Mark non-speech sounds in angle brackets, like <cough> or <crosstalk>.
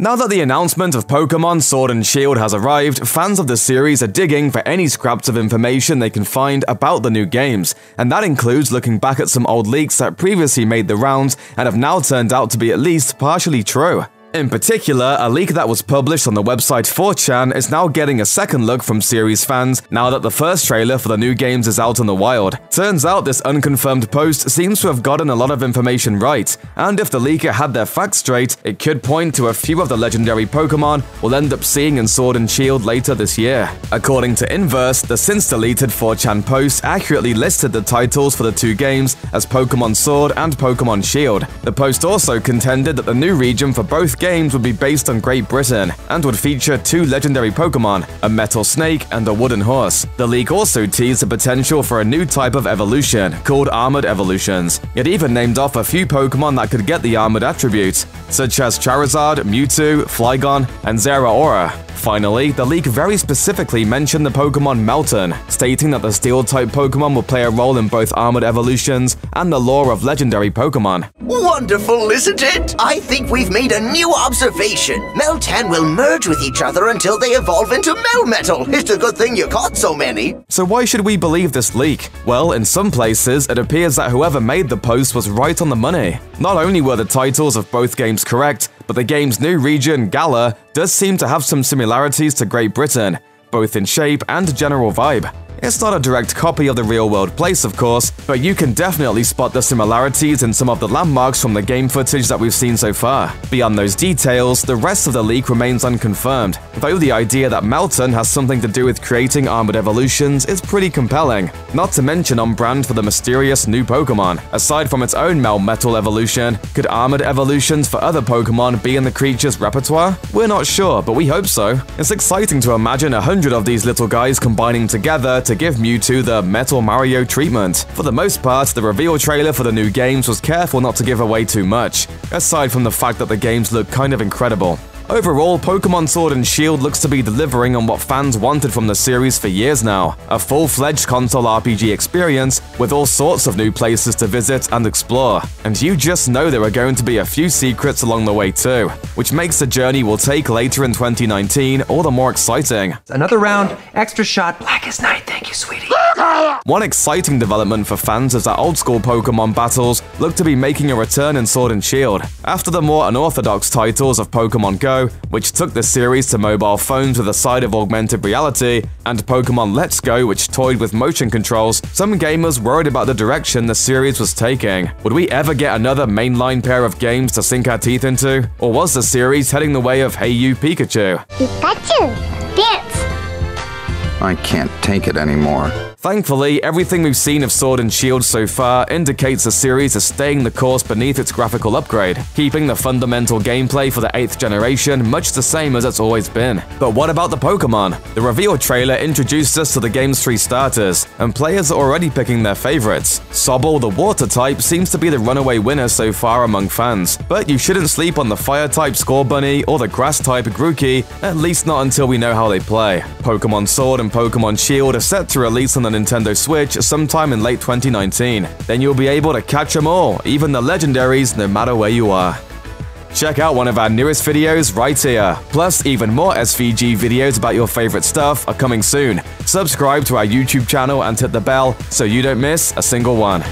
Now that the announcement of Pokemon Sword and Shield has arrived, fans of the series are digging for any scraps of information they can find about the new games, and that includes looking back at some old leaks that previously made the rounds and have now turned out to be at least partially true. In particular, a leak that was published on the website 4chan is now getting a second look from series fans now that the first trailer for the new games is out in the wild. Turns out this unconfirmed post seems to have gotten a lot of information right, and if the leaker had their facts straight, it could point to a few of the legendary Pokemon we'll end up seeing in Sword and Shield later this year. According to Inverse, the since deleted 4chan post accurately listed the titles for the two games as Pokemon Sword and Pokemon Shield. The post also contended that the new region for both games would be based on Great Britain and would feature two legendary Pokemon, a metal snake and a wooden horse. The leak also teased the potential for a new type of evolution, called Armored Evolutions. It even named off a few Pokemon that could get the armored attributes, such as Charizard, Mewtwo, Flygon, and Zeraora. Finally, the leak very specifically mentioned the Pokemon Meltan, stating that the Steel-type Pokemon will play a role in both Armored Evolutions and the lore of legendary Pokemon. Wonderful, isn't it? I think we've made a new observation. Meltan will merge with each other until they evolve into Melmetal. It's a good thing you caught so many. So why should we believe this leak? Well, in some places, it appears that whoever made the post was right on the money. Not only were the titles of both games correct, but the game's new region, Galar, does seem to have some similarities to Great Britain, both in shape and general vibe. It's not a direct copy of the real-world place, of course, but you can definitely spot the similarities in some of the landmarks from the game footage that we've seen so far. Beyond those details, the rest of the leak remains unconfirmed, though the idea that Meltan has something to do with creating armored evolutions is pretty compelling, not to mention on brand for the mysterious new Pokemon. Aside from its own Melmetal evolution, could armored evolutions for other Pokemon be in the creature's repertoire? We're not sure, but we hope so. It's exciting to imagine a hundred of these little guys combining together to give Mewtwo the Metal Mario treatment. For the most part, the reveal trailer for the new games was careful not to give away too much, aside from the fact that the games look kind of incredible. Overall, Pokemon Sword and Shield looks to be delivering on what fans wanted from the series for years now. A full-fledged console RPG experience with all sorts of new places to visit and explore. And you just know there are going to be a few secrets along the way too, which makes the journey we'll take later in 2019 all the more exciting. Another round, extra shot, black as night, thank you, sweetie. <gasps> <laughs> One exciting development for fans is that old-school Pokemon battles look to be making a return in Sword and Shield. After the more unorthodox titles of Pokemon Go, which took the series to mobile phones with a side of augmented reality, and Pokemon Let's Go, which toyed with motion controls, some gamers worried about the direction the series was taking. Would we ever get another mainline pair of games to sink our teeth into? Or was the series heading the way of Hey You Pikachu? Pikachu, dance! I can't take it anymore. Thankfully, everything we've seen of Sword and Shield so far indicates the series is staying the course beneath its graphical upgrade, keeping the fundamental gameplay for the 8th generation much the same as it's always been. But what about the Pokemon? The reveal trailer introduced us to the game's three starters, and players are already picking their favorites. Sobble, the water type, seems to be the runaway winner so far among fans, but you shouldn't sleep on the fire type Scorbunny or the grass type Grookey, at least not until we know how they play. Pokemon Sword and Pokemon Shield are set to release on the Nintendo Switch sometime in late 2019. Then you'll be able to catch them all, even the legendaries, no matter where you are. Check out one of our newest videos right here. Plus, even more SVG videos about your favorite stuff are coming soon. Subscribe to our YouTube channel and hit the bell so you don't miss a single one.